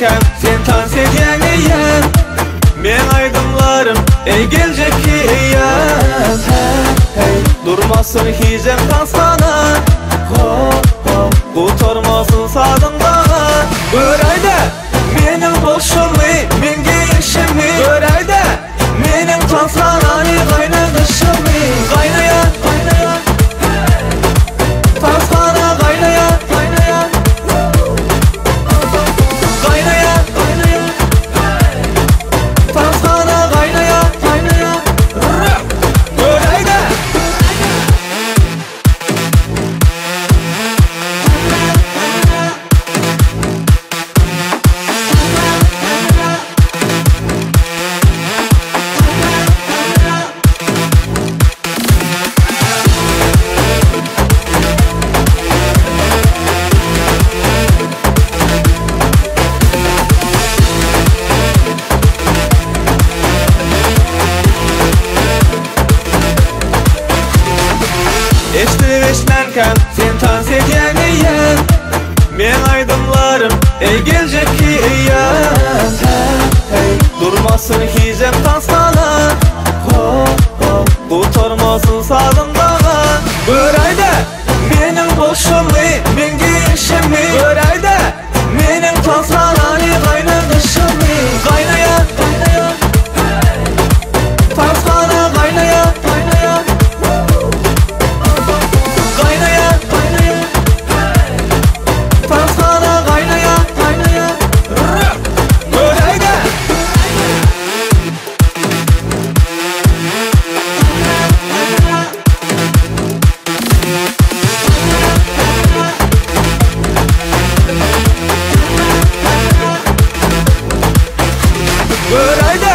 eşmenken Sen tans ediyeniyen Men aydımlarım ey gelecek iyem Hey durmasın hicem tansana Ho ho Kurtarmasın sadımda Eşli eşmenken sen tans ediyeniyen Men aydımlarım ey gelecek iyem Hey durmasın hicem tansana Ho ho Kurtarmasın sağlımda Görayda Menin boşluğumu Men girişimi Görayda Menin tanslanani Göreyde Menin